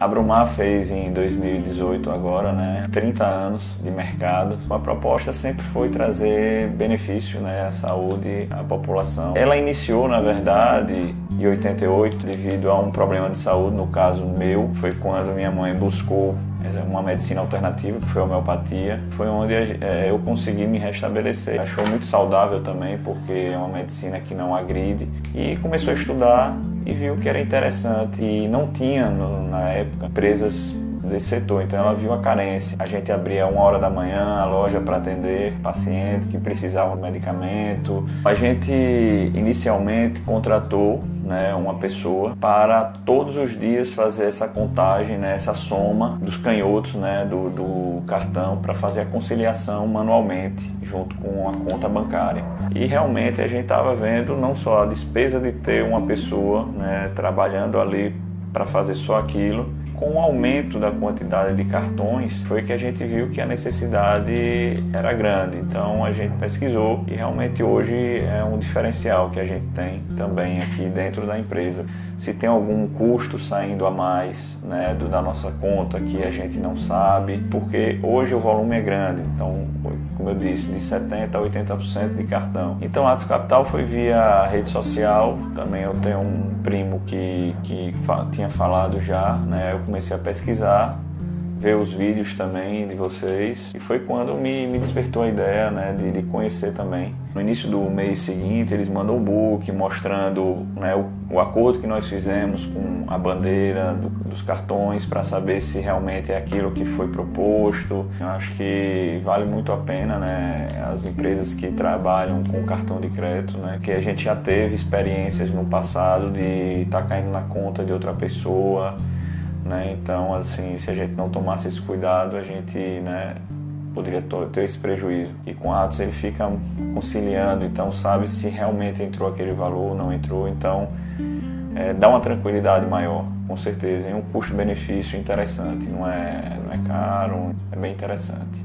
A Brumar fez em 2018 agora, né, 30 anos de mercado. A proposta sempre foi trazer benefício, né, à saúde à população. Ela iniciou, na verdade, em 88 devido a um problema de saúde, no caso meu, foi quando minha mãe buscou é, uma medicina alternativa, que foi a homeopatia. Foi onde é, eu consegui me restabelecer. Achou muito saudável também, porque é uma medicina que não agride. E começou a estudar e viu que era interessante e não tinha no, na época empresas desse setor, então ela viu a carência. A gente abria uma hora da manhã a loja para atender pacientes que precisavam de medicamento. A gente inicialmente contratou né, uma pessoa para todos os dias fazer essa contagem, né, essa soma dos canhotos né, do, do cartão para fazer a conciliação manualmente junto com a conta bancária. E realmente a gente estava vendo não só a despesa de ter uma pessoa né, trabalhando ali para fazer só aquilo, com o aumento da quantidade de cartões, foi que a gente viu que a necessidade era grande. Então a gente pesquisou e realmente hoje é um diferencial que a gente tem também aqui dentro da empresa. Se tem algum custo saindo a mais né, do, da nossa conta que a gente não sabe, porque hoje o volume é grande, então, como eu disse, de 70% a 80% de cartão. Então, Atos Capital foi via rede social, também eu tenho um primo que, que fa tinha falado já, né, comecei a pesquisar, ver os vídeos também de vocês e foi quando me, me despertou a ideia né, de, de, conhecer também. No início do mês seguinte eles mandam um book mostrando né, o, o, acordo que nós fizemos com a bandeira do, dos cartões para saber se realmente é aquilo que foi proposto. Eu acho que vale muito a pena né, as empresas que trabalham com cartão de crédito, né, que a gente já teve experiências no passado de estar tá caindo na conta de outra pessoa né? Então, assim, se a gente não tomasse esse cuidado, a gente, né, poderia ter esse prejuízo. E com atos ele fica conciliando, então sabe se realmente entrou aquele valor ou não entrou, então é, dá uma tranquilidade maior, com certeza, e um custo-benefício interessante, não é, não é caro, é bem interessante.